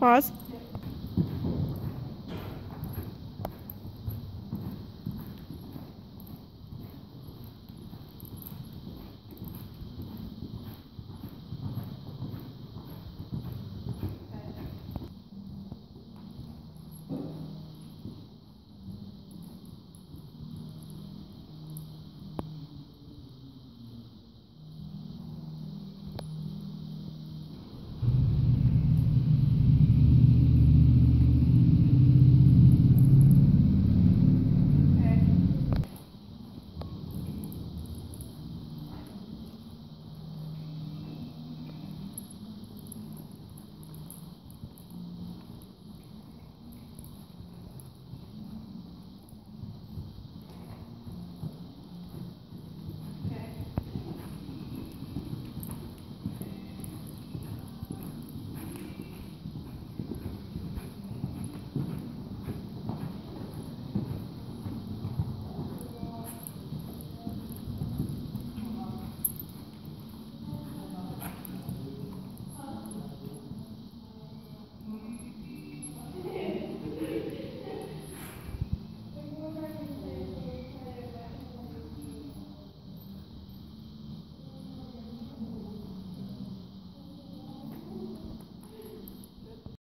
Pause.